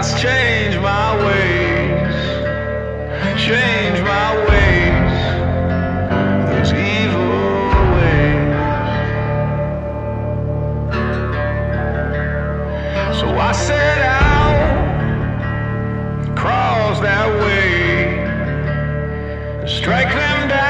God's change my ways, change my ways, those evil ways. So I set out, cross that way, strike them down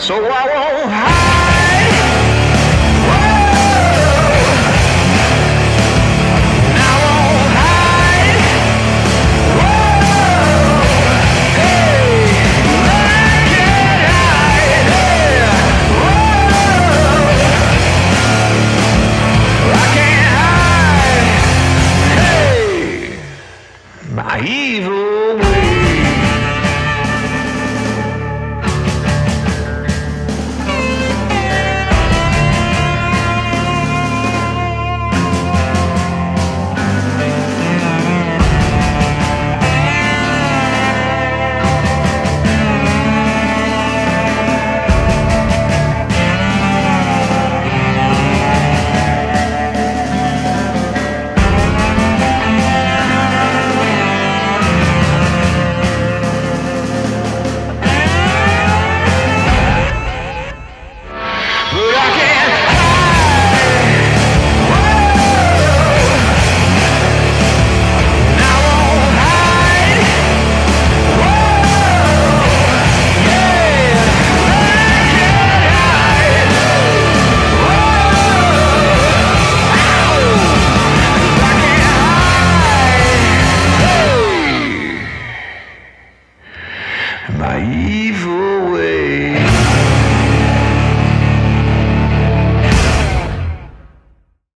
so I won't hide. My evil ways.